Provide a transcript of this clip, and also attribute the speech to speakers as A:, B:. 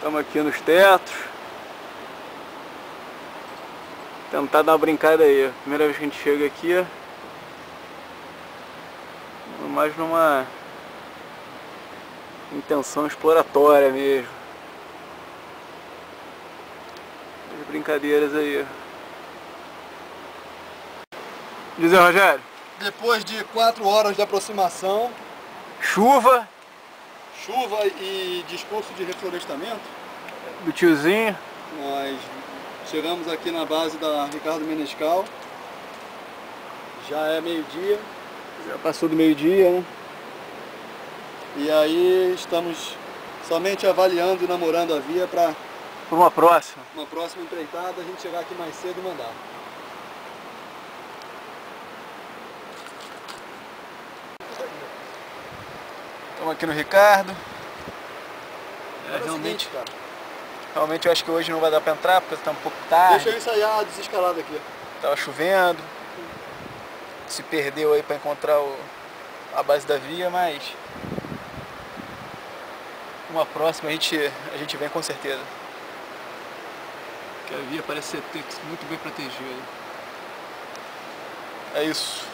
A: Estamos aqui nos tetos. Tentar dar uma brincada aí. Primeira vez que a gente chega aqui. Mais numa intenção exploratória mesmo. As brincadeiras aí. Diz aí, Rogério.
B: Depois de 4 horas de aproximação,
A: Chuva
B: chuva e discurso de reflorestamento,
A: do tiozinho.
B: nós chegamos aqui na base da Ricardo Menescal. Já é meio-dia.
A: Já passou do meio-dia, né?
B: E aí estamos somente avaliando e namorando a via para
A: Por uma próxima.
B: uma próxima empreitada a gente chegar aqui mais cedo e mandar.
A: Estamos aqui no Ricardo. É,
B: é
A: realmente,
B: seguinte, cara,
A: realmente eu acho que hoje não vai dar para entrar porque está um pouco tarde.
B: deixa eu ensaiar a desescalada aqui.
A: Tava chovendo. Se perdeu aí para encontrar o- a base da via, mas uma próxima a gente, a gente vem com certeza. Que a via parece ser muito bem protegida. É isso.